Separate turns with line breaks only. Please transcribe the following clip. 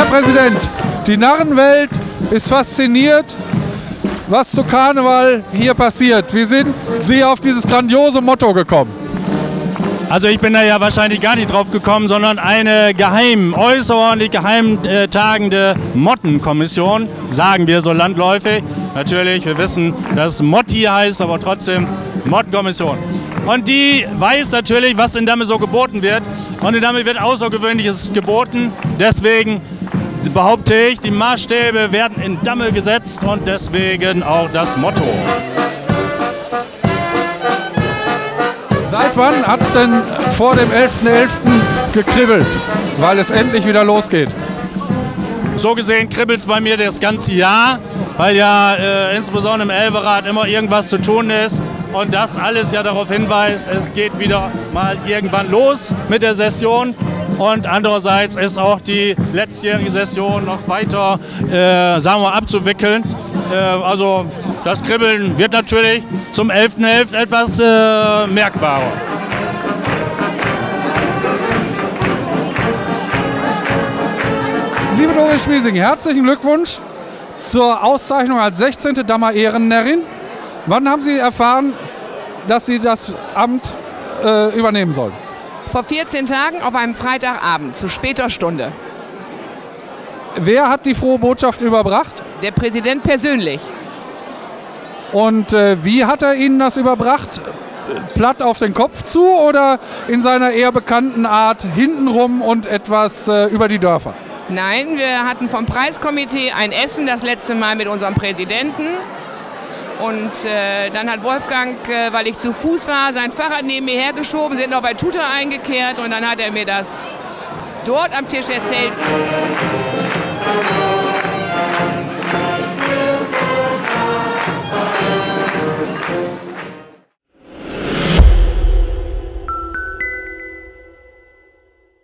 Präsident, die Narrenwelt ist fasziniert, was zu Karneval hier passiert. Wie sind Sie auf dieses grandiose Motto gekommen?
Also ich bin da ja wahrscheinlich gar nicht drauf gekommen, sondern eine geheim, äußerordentlich geheim äh, tagende Mottenkommission, sagen wir so landläufig. Natürlich, wir wissen, dass es Motti heißt, aber trotzdem Mottenkommission. Und die weiß natürlich, was in Damme so geboten wird. Und in Damme wird Außergewöhnliches geboten. Deswegen behaupte ich, die Maßstäbe werden in Damme gesetzt und deswegen auch das Motto.
Seit wann hat es denn vor dem 11.11. .11. gekribbelt, weil es endlich wieder losgeht?
So gesehen kribbelt es bei mir das ganze Jahr, weil ja äh, insbesondere im Elberrad immer irgendwas zu tun ist und das alles ja darauf hinweist, es geht wieder mal irgendwann los mit der Session und andererseits ist auch die letztjährige Session noch weiter, äh, sagen wir, abzuwickeln. Äh, also das Kribbeln wird natürlich zum 11.11. .11. etwas äh, merkbarer.
Liebe Doris Schmiesing, herzlichen Glückwunsch zur Auszeichnung als 16. Dammer Ehrennärrin. Wann haben Sie erfahren, dass Sie das Amt äh, übernehmen sollen?
Vor 14 Tagen auf einem Freitagabend zu später Stunde.
Wer hat die frohe Botschaft überbracht?
Der Präsident persönlich.
Und äh, wie hat er Ihnen das überbracht? Platt auf den Kopf zu oder in seiner eher bekannten Art hintenrum und etwas äh, über die Dörfer?
Nein, wir hatten vom Preiskomitee ein Essen das letzte Mal mit unserem Präsidenten. Und äh, dann hat Wolfgang, äh, weil ich zu Fuß war, sein Fahrrad neben mir hergeschoben, sind noch bei Tuta eingekehrt und dann hat er mir das dort am Tisch erzählt.